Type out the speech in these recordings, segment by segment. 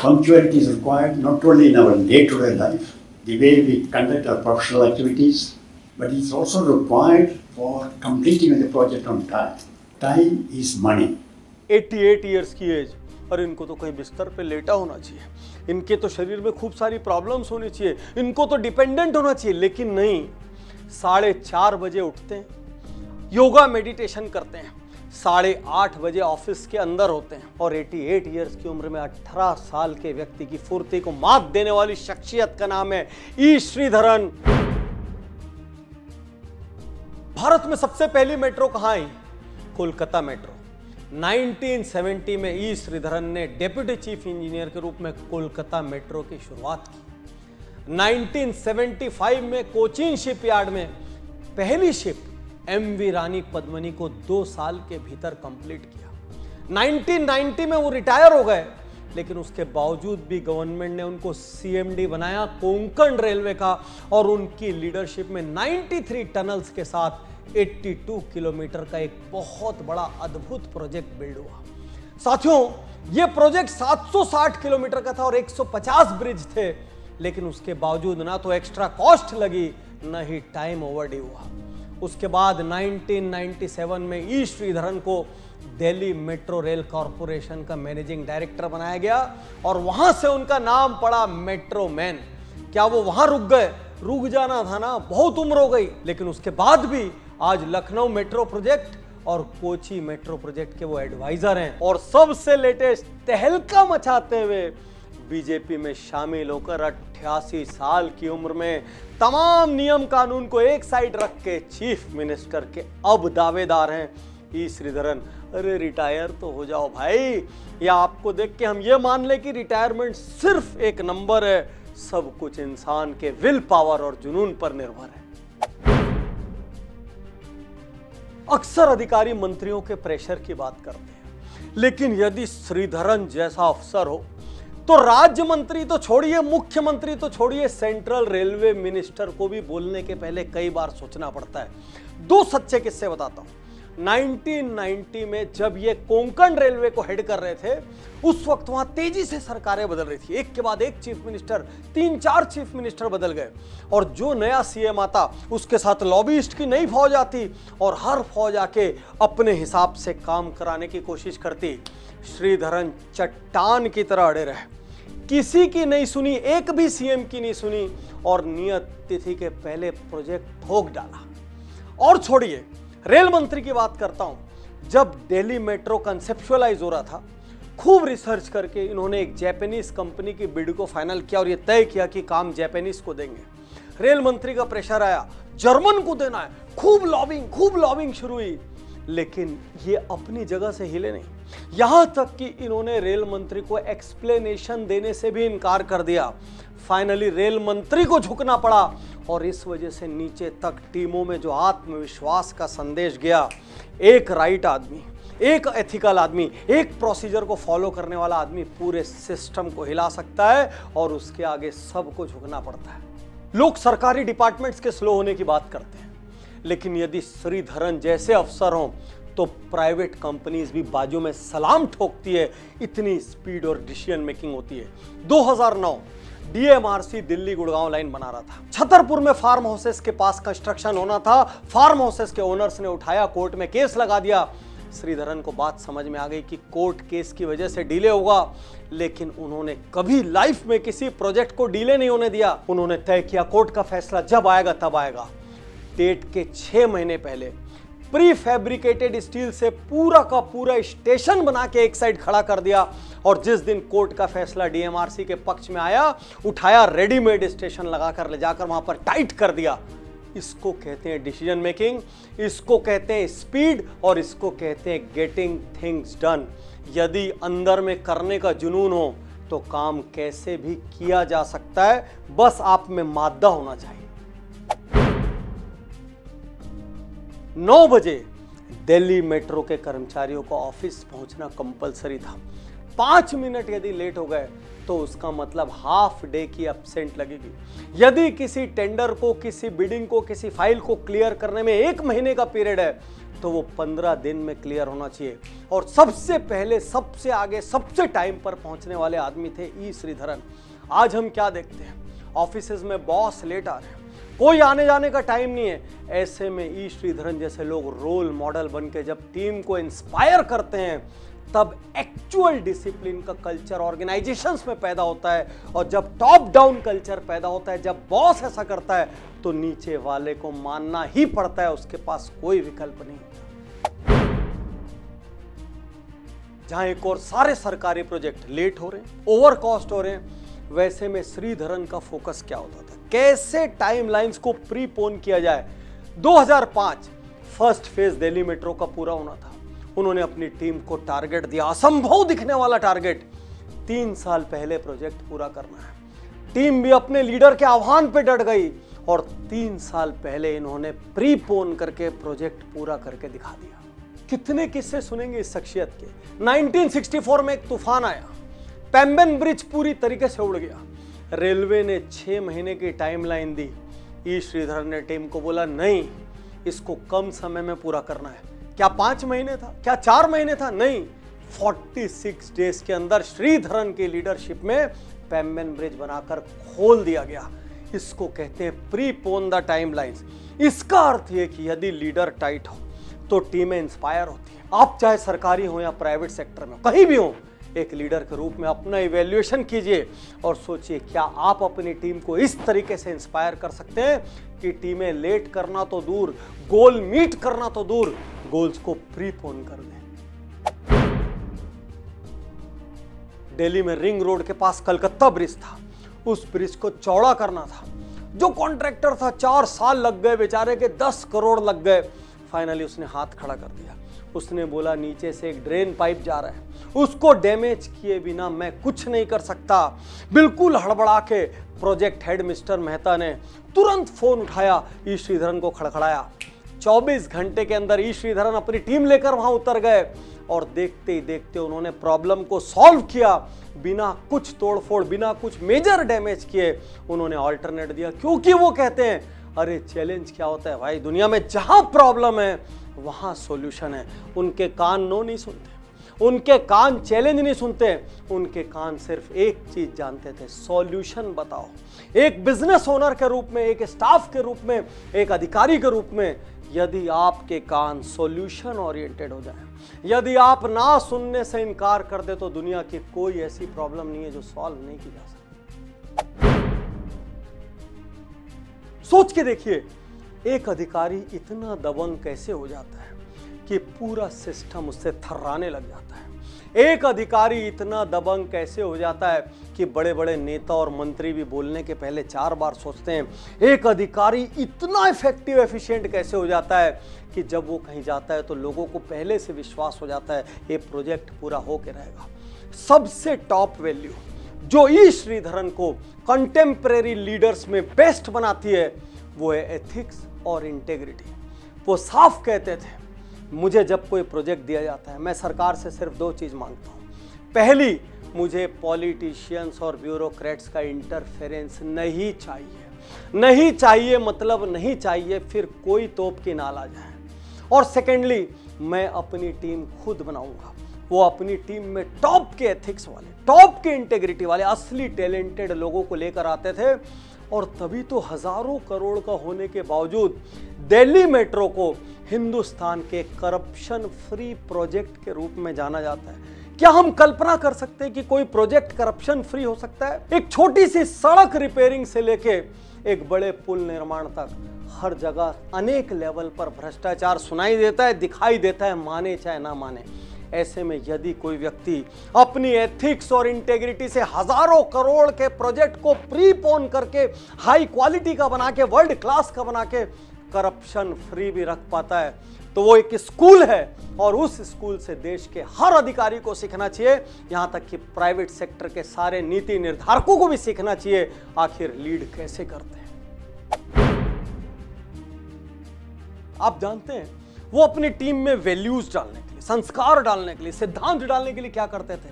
Punctuality is required not only in our day-to-day life, the way we conduct our professional activities, but it's also required for completing the project on time. Time is money. 88 years की age और इनको तो कहीं बिस्तर पे लेटा होना चाहिए इनके तो शरीर में खूब सारी प्रॉब्लम्स होनी चाहिए इनको तो डिपेंडेंट होना चाहिए लेकिन नहीं साढ़े चार बजे उठते हैं, योगा मेडिटेशन करते हैं, साढ़े आठ बजे ऑफ़िस के अंदर होते हैं और 88 इयर्स की उम्र में 18 साल के व्यक्ति की फुर्ती को मात देने वाली शख्सियत का नाम है ई श्रीधरन। भारत में सबसे पहली मेट्रो कहाँ आई? कोलकाता मेट्रो। 1970 में ई श्रीधरन ने डेप्यूटी चीफ इंजीनियर के रूप में कोलकाता मेट्रो की शुरुआत की। 1975 में कोचीन शिपयार्ड में पहली ship M V Rani Padmini को दो साल के भीतर कंप्लीट किया। 1990 में वो रिटायर हो गए, लेकिन उसके बावजूद भी गवर्नमेंट ने उनको सीएमडी बनाया कोंकण रेलवे का और उनकी लीडरशिप में 93 टनल्स के साथ 82 किलोमीटर का एक बहुत बड़ा अद्भुत प्रोजेक्ट बिल्ड हुआ। साथियों यह प्रोजेक्ट 760 किलोमीटर का था और 150 ब्रिज थे। लेकिन उसके बावजूद ना तो एक्स्ट्रा कॉस्ट लगी, न ही टाइम ओवरड्यू हुआ। उसके बाद 1997 में ई श्रीधरन को दिल्ली मेट्रो रेल कॉरपोरेशन का मैनेजिंग डायरेक्टर बनाया गया और वहाँ से उनका नाम पड़ा मेट्रो मैन क्या वो वहाँ रुक गए? रुक जाना था ना, बहुत उम्र हो गई, लेकिन उसके बाद भी आज लखनऊ मेट्रो प्रोजेक्ट और कोची मेट्रो प्रोजेक्ट के वो एडवाइजर हैं। और सबसे लेटेस्ट तहलका मचाते हुए बीजेपी में शामिल होकर अट्ठासी साल की उम्र में तमाम नियम कानून को एक साइड रख के चीफ मिनिस्टर के अब दावेदार हैं। ई श्रीधरन, अरे रिटायर तो हो जाओ भाई। या आपको देख के हम ये मान ले कि रिटायरमेंट सिर्फ़ एक नंबर है। सब कुछ इंसान के विल पावर और जुनून पर निर्भर है। अक्सर अधिकारी मंत्रियों के प्रेशर की बात करते हैं। लेकिन यदि श्रीधरन जैसा अफसर हो तो राज्य मंत्री तो छोड़िए, मुख्यमंत्री तो छोड़िए, सेंट्रल रेलवे मिनिस्टर को भी बोलने के पहले कई बार सोचना पड़ता है। दो सच्चे किस्से बताता हूँ। 1990 में जब ये कोंकण रेलवे को हेड कर रहे थे, उस वक्त वहाँ तेज़ी से सरकारें बदल रही थी। एक के बाद एक चीफ मिनिस्टर, तीन चार चीफ मिनिस्टर बदल गए। और जो नया सीएम आता, उसके साथ लॉबीइस्ट की नई फौज आती और हर फौज आके अपने हिसाब से काम कराने की कोशिश करती। श्रीधरन चट्टान की तरह अड़े रहे। किसी की नहीं सुनी, एक भी सीएम की नहीं सुनी और नियत तिथि के पहले प्रोजेक्ट ठोक डाला। और छोड़िए, रेल मंत्री की बात करता हूँ। जब दिल्ली मेट्रो कंसेप्चुअलाइज हो रहा था, खूब रिसर्च करके इन्होंने एक जैपनीज कंपनी की बिड को फाइनल किया और यह तय किया कि काम जैपनीज को देंगे। रेल मंत्री का प्रेशर आया जर्मन को देना है। खूब लॉबिंग खूब लॉबिंग शुरू हुई, लेकिन ये अपनी जगह से हिले नहीं। यहाँ तक कि इन्होंने रेल मंत्री को एक्सप्लेनेशन देने से भी इनकार कर दिया। फाइनली रेल मंत्री को झुकना पड़ा और इस वजह से नीचे तक टीमों में जो आत्मविश्वास का संदेश गया, एक राइट आदमी, एक एथिकल आदमी, एक प्रोसीजर को फॉलो करने वाला आदमी पूरे सिस्टम को हिला सकता है और उसके आगे सबको झुकना पड़ता है। लोग सरकारी डिपार्टमेंट्स के स्लो होने की बात करते हैं, लेकिन यदि श्रीधरन जैसे अफसर हों तो प्राइवेट कंपनीज़ भी बाजू में सलाम ठोकती है, इतनी स्पीड और डिसीज़न मेकिंग होती है। 2009 डीएमआरसी दिल्ली गुड़गांव लाइन बना रहा था। छतरपुर में फार्म हाउसेस के पास कंस्ट्रक्शन होना था। फार्म हाउसेस के ओनर्स ने उठाया कोर्ट में केस लगा दिया। श्रीधरन को बात समझ में आ गई कि कोर्ट केस की वजह से डिले होगा, लेकिन उन्होंने कभी लाइफ में किसी प्रोजेक्ट को डिले नहीं होने दिया। उन्होंने तय किया कोर्ट का फैसला जब आएगा, तब आएगा। डेट के छह महीने पहले प्री फैब्रिकेटेड स्टील से पूरा का पूरा स्टेशन बना के एक साइड खड़ा कर दिया और जिस दिन कोर्ट का फैसला डीएमआरसी के पक्ष में आया, उठाया, रेडीमेड स्टेशन लगाकर ले जाकर वहाँ पर टाइट कर दिया। इसको कहते हैं डिसीज़न मेकिंग इसको कहते हैं स्पीड और इसको कहते हैं गेटिंग थिंग्स डन यदि अंदर में करने का जुनून हो तो काम कैसे भी किया जा सकता है, बस आप में मादा होना चाहिए। नौ बजे दिल्ली मेट्रो के कर्मचारियों को ऑफ़िस पहुँचना कंपलसरी था। पाँच मिनट यदि लेट हो गए तो उसका मतलब हाफ़ डे की एबसेंट लगेगी। यदि किसी टेंडर को, किसी बिडिंग को, किसी फ़ाइल को क्लियर करने में एक महीने का पीरियड है तो वो पंद्रह दिन में क्लियर होना चाहिए। और सबसे पहले, सबसे आगे, सबसे टाइम पर पहुँचने वाले आदमी थे ई श्रीधरन। आज हम क्या देखते हैं? ऑफ़िस में बॉस लेट आ रहे हैं। कोई आने जाने का टाइम नहीं है। ऐसे में ई श्रीधरन जैसे लोग रोल मॉडल बन के जब टीम को इंस्पायर करते हैं, तब एक्चुअल डिसिप्लिन का कल्चर ऑर्गेनाइजेशंस में पैदा होता है। और जब टॉप डाउन कल्चर पैदा होता है, जब बॉस ऐसा करता है तो नीचे वाले को मानना ही पड़ता है, उसके पास कोई विकल्प नहीं जहाँ एक और सारे सरकारी प्रोजेक्ट लेट हो रहे हैं ओवर कॉस्ट हो रहे हैं, वैसे में श्रीधरन का फोकस क्या होता था? कैसे टाइमलाइंस को प्रीपोन किया जाए? 2005 फ़र्स्ट फ़ेज़ दिल्ली मेट्रो का पूरा होना था। उन्होंने अपनी टीम को टारगेट दिया। असंभव दिखने वाला टारगेट तीन साल पहले प्रोजेक्ट पूरा करना है। टीम भी अपने लीडर के आह्वान पे डट गई और तीन साल पहले इन्होंने प्रीपोन करके प्रोजेक्ट पूरा करके दिखा दिया। कितने किस्से सुनेंगे इस शख्सियत के? 1964 में एक तूफ़ान आया। पैम्बन ब्रिज पूरी तरीके से उड़ गया। रेलवे ने छह महीने की टाइमलाइन दी। ई श्रीधर ने टीम को बोला, नहीं, इसको कम समय में पूरा करना है। क्या पाँच महीने था? क्या चार महीने था? नहीं। 46 डेज़ के अंदर श्रीधरन की लीडरशिप में पैम्बन ब्रिज बनाकर खोल दिया गया। इसको कहते हैं प्री पोन द टाइम इसका अर्थ यह कि यदि लीडर टाइट हो तो टीमें इंस्पायर होती हैं। आप चाहे सरकारी हो या प्राइवेट सेक्टर में कहीं भी हो एक लीडर के रूप में अपना इवेल्युएशन कीजिए और सोचिए क्या आप अपनी टीम को इस तरीके से इंस्पायर कर सकते हैं कि टीमें लेट करना तो दूर गोल मीट करना तो दूर गोल्स को प्रीपोन कर दें। दिल्ली में रिंग रोड के पास कलकत्ता ब्रिज था। उस ब्रिज को चौड़ा करना था। जो कॉन्ट्रैक्टर था, चार साल लग गए, बेचारे के दस करोड़ लग गए। फाइनली उसने हाथ खड़ा कर दिया। उसने बोला, नीचे से एक ड्रेन पाइप जा रहा है। उसको डैमेज किए बिना मैं कुछ नहीं कर सकता। बिल्कुल हड़बड़ा के प्रोजेक्ट हेड मिस्टर मेहता ने तुरंत फ़ोन उठाया, ई श्रीधरन को खड़खड़ाया। 24 घंटे के अंदर ई श्रीधरन अपनी टीम लेकर वहाँ उतर गए और देखते ही देखते उन्होंने प्रॉब्लम को सॉल्व किया। बिना कुछ तोड़फोड़, बिना कुछ मेजर डैमेज किए उन्होंने ऑल्टरनेट दिया, क्योंकि वो कहते हैं अरे चैलेंज क्या होता है भाई? दुनिया में जहाँ प्रॉब्लम है, वहाँ सॉल्यूशन है। उनके कान नो नहीं सुनते। उनके कान चैलेंज नहीं सुनते। उनके कान सिर्फ़ एक चीज़ जानते थे सॉल्यूशन बताओ। एक बिज़नेस ओनर के रूप में, एक स्टाफ के रूप में, एक अधिकारी के रूप में, यदि आपके कान सॉल्यूशन ओरिएंटेड हो जाए, यदि आप ना सुनने से इनकार कर दे तो दुनिया की कोई ऐसी प्रॉब्लम नहीं है जो सॉल्व नहीं की जा सकती। सोच के देखिए, एक अधिकारी इतना दबंग कैसे हो जाता है कि पूरा सिस्टम उससे थर्राने लग जाता है। एक अधिकारी इतना दबंग कैसे हो जाता है कि बड़े बड़े नेता और मंत्री भी बोलने के पहले चार बार सोचते हैं। एक अधिकारी इतना इफ़ेक्टिव एफिशिएंट कैसे हो जाता है कि जब वो कहीं जाता है तो लोगों को पहले से विश्वास हो जाता है, ये प्रोजेक्ट पूरा हो के रहेगा। सबसे टॉप वैल्यू जो ई श्रीधरन को कंटेम्प्रेरी लीडर्स में बेस्ट बनाती है, वो है एथिक्स और इंटेग्रिटी वो साफ़ कहते थे, मुझे जब कोई प्रोजेक्ट दिया जाता है, मैं सरकार से सिर्फ़ दो चीज़ माँगता हूँ। पहली, मुझे पॉलिटिशियंस और ब्यूरोक्रेट्स का इंटरफेरेंस नहीं चाहिए। नहीं चाहिए मतलब नहीं चाहिए, फिर कोई तोप की नाल आ जाए। और सेकेंडली मैं अपनी टीम खुद बनाऊँगा। वो अपनी टीम में टॉप के एथिक्स वाले, टॉप के इंटेग्रिटी वाले, असली टैलेंटेड लोगों को लेकर आते थे और तभी तो हज़ारों करोड़ का होने के बावजूद दिल्ली मेट्रो को हिंदुस्तान के करप्शन फ्री प्रोजेक्ट के रूप में जाना जाता है। क्या हम कल्पना कर सकते हैं कि कोई प्रोजेक्ट करप्शन फ्री हो सकता है? एक छोटी सी सड़क रिपेयरिंग से लेके एक बड़े पुल निर्माण तक। हर जगह अनेक लेवल पर भ्रष्टाचार सुनाई देता है, दिखाई देता है, माने चाहे ना माने। ऐसे में यदि कोई व्यक्ति अपनी एथिक्स और इंटेग्रिटी से हज़ारों करोड़ के प्रोजेक्ट को प्रीपोन करके हाई क्वालिटी का बना के वर्ल्ड क्लास का बना के करप्शन फ्री भी रख पाता है तो वो एक स्कूल है और उस स्कूल से देश के हर अधिकारी को सीखना चाहिए। यहाँ तक कि प्राइवेट सेक्टर के सारे नीति निर्धारकों को भी सीखना चाहिए, आखिर लीड कैसे करते हैं? आप जानते हैं, वो अपनी टीम में वैल्यूज़ डालने संस्कार डालने के लिए, सिद्धांत डालने के लिए क्या करते थे?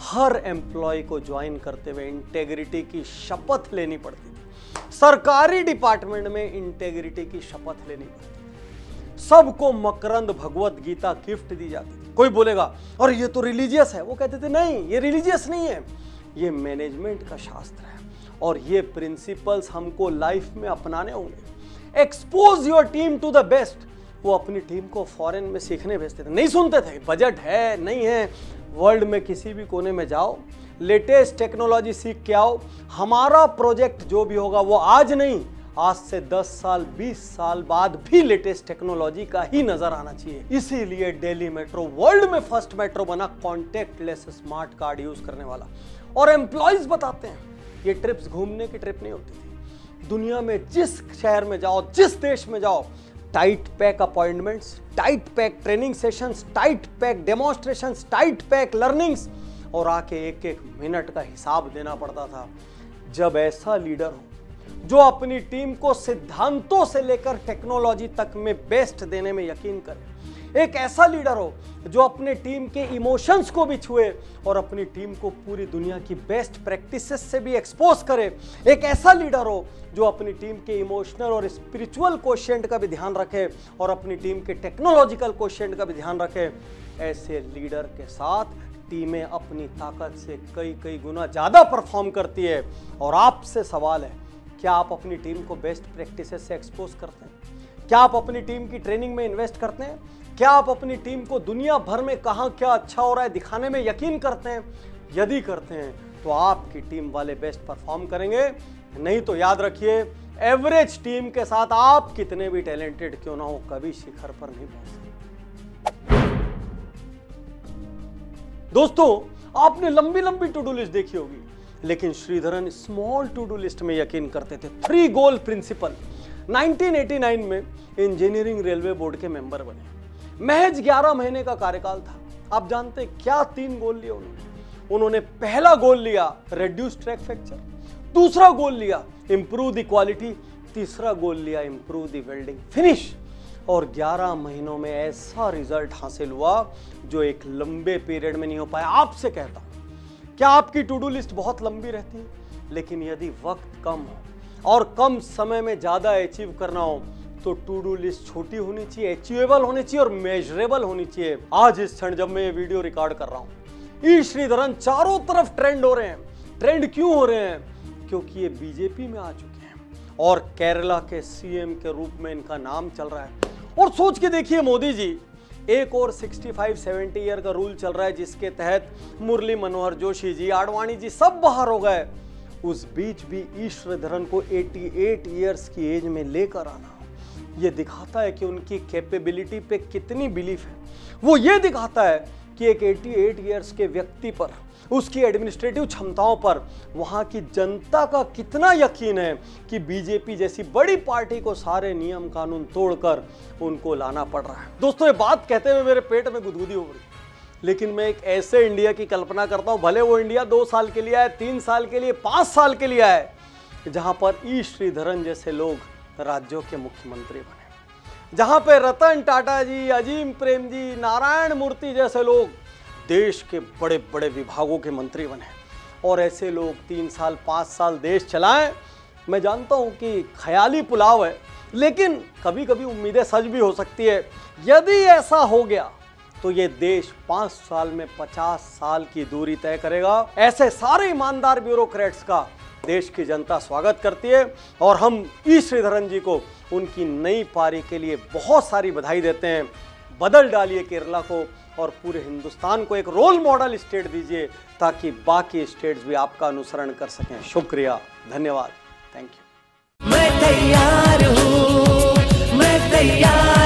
हर एम्प्लॉय को ज्वाइन करते हुए इंटेग्रिटी की शपथ लेनी पड़ती थी। सरकारी डिपार्टमेंट में इंटेग्रिटी की शपथ लेनी पड़ती सबको मकरंद भगवत गीता गिफ्ट दी जाती थी। कोई बोलेगा और ये तो रिलीजियस है। वो कहते थे, नहीं, ये रिलीजियस नहीं है। ये मैनेजमेंट का शास्त्र है और ये प्रिंसिपल्स हमको लाइफ में अपनाने होंगे। Expose your team to the best वो अपनी टीम को फॉरेन में सीखने भेजते थे। नहीं सुनते थे, बजट है, नहीं है, वर्ल्ड में किसी भी कोने में जाओ, लेटेस्ट टेक्नोलॉजी सीख के आओ, हमारा प्रोजेक्ट जो भी होगा वो आज नहीं, आज से 10 साल 20 साल बाद भी लेटेस्ट टेक्नोलॉजी का ही नज़र आना चाहिए। इसीलिए दिल्ली मेट्रो, वर्ल्ड में फ़र्स्ट मेट्रो बना कॉन्टेक्टलेस स्मार्ट कार्ड यूज़ करने वाला। और एम्प्लॉयज़ बताते हैं, ये ट्रिप्स घूमने की ट्रिप नहीं होती थी। दुनिया में जिस शहर में जाओ, जिस देश में जाओ tight pack appointments tight pack training sessions tight pack demonstrations tight pack learnings और आके एक एक मिनट का हिसाब देना पड़ता था। जब ऐसा लीडर हो, जो अपनी टीम को सिद्धांतों से लेकर टेक्नोलॉजी तक में बेस्ट देने में यकीन करे एक ऐसा लीडर हो जो अपने टीम के इमोशंस को भी छुए और अपनी टीम को पूरी दुनिया की बेस्ट प्रैक्टिसेस से भी एक्सपोज करे। एक ऐसा लीडर हो जो अपनी टीम के इमोशनल और स्पिरिचुअल क्वेश्चन का भी ध्यान रखे और अपनी टीम के टेक्नोलॉजिकल क्वेश्चन का भी ध्यान रखे। ऐसे लीडर के साथ टीमें अपनी ताकत से कई कई गुना ज़्यादा परफॉर्म करती है। और आपसे सवाल है, क्या आप अपनी टीम को बेस्ट प्रैक्टिसेस से एक्सपोज करते हैं? क्या आप अपनी टीम की ट्रेनिंग में इन्वेस्ट करते हैं? क्या आप अपनी टीम को दुनिया भर में कहाँ क्या अच्छा हो रहा है दिखाने में यकीन करते हैं? यदि करते हैं तो आपकी टीम वाले बेस्ट परफॉर्म करेंगे। नहीं तो याद रखिए, एवरेज टीम के साथ आप कितने भी टैलेंटेड क्यों ना हो, कभी शिखर पर नहीं पहुँच सकते। दोस्तों, आपने लंबी लंबी टू डू लिस्ट देखी होगी, लेकिन Sreedharan small to do list में यकीन करते थे। थ्री गोल प्रिंसिपल 1989 में इंजीनियरिंग रेलवे बोर्ड के मेंबर बने। महज 11 महीने का कार्यकाल था। आप जानते क्या तीन गोल लिए उन्होंने? उन्होंने पहला गोल लिया रेड्यूस ट्रैक फ्रैक्चर दूसरा गोल लिया इंप्रूव द क्वालिटी तीसरा गोल लिया इंप्रूव द वेल्डिंग फिनिश और 11 महीनों में ऐसा रिज़ल्ट हासिल हुआ जो एक लंबे पीरियड में नहीं हो पाया। आपसे कहता क्या आपकी टू डू लिस्ट बहुत लंबी रहती है? लेकिन यदि वक्त कम हो और कम समय में ज़्यादा अचीव करना हो तो टू डू लिस्ट छोटी होनी चाहिए अचीवेबल होनी चाहिए और मेजरेबल होनी चाहिए। आज इस क्षण जब मैं ये वीडियो रिकॉर्ड कर रहा हूँ, ई श्रीधरन चारों तरफ़ ट्रेंड हो रहे हैं। ट्रेंड क्यों हो रहे हैं? क्योंकि ये बीजेपी में आ चुके हैं और केरला के सीएम के रूप में इनका नाम चल रहा है। और सोच के देखिए मोदी जी, एक और 65 70 ईयर का रूल चल रहा है जिसके तहत मुरली मनोहर जोशी जी, आडवाणी जी सब बाहर हो गए। उस बीच भी ईश्वरधरन को 88 इयर्स की एज में लेकर आना। ये दिखाता है कि उनकी कैपेबिलिटी पे कितनी बिलीफ है। वो ये दिखाता है कि एक 88 इयर्स के व्यक्ति पर, उसकी एडमिनिस्ट्रेटिव क्षमताओं पर, वहाँ की जनता का कितना यकीन है कि बीजेपी जैसी बड़ी पार्टी को सारे नियम कानून तोड़कर उनको लाना पड़ रहा है। दोस्तों, ये बात कहते हुए मेरे पेट में गुदगुदी हो रही लेकिन मैं एक ऐसे इंडिया की कल्पना करता हूँ, भले वो इंडिया दो साल के लिए आए, तीन साल के लिए, पाँच साल के लिए आए, जहाँ पर ई श्रीधरन जैसे लोग राज्यों के मुख्यमंत्री बने। जहाँ पे रतन टाटा जी, अजीम प्रेम जी, नारायण मूर्ति जैसे लोग देश के बड़े बड़े विभागों के मंत्री बने। और ऐसे लोग तीन साल, पाँच साल देश चलाएँ, मैं जानता हूँ कि ख्याली पुलाव है, लेकिन कभी कभी उम्मीदें सच भी हो सकती है। यदि ऐसा हो गया तो ये देश पाँच साल में पचास साल की दूरी तय करेगा। ऐसे सारे ईमानदार ब्यूरोक्रेट्स का देश की जनता स्वागत करती है और हम ई श्रीधरन जी को उनकी नई पारी के लिए बहुत सारी बधाई देते हैं। बदल डालिए केरला को और पूरे हिंदुस्तान को एक रोल मॉडल स्टेट दीजिए ताकि बाकी स्टेट्स भी आपका अनुसरण कर सकें। शुक्रिया, धन्यवाद। थैंक यू मैं तैयार हूँ, मैं तैयार